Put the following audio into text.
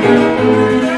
Música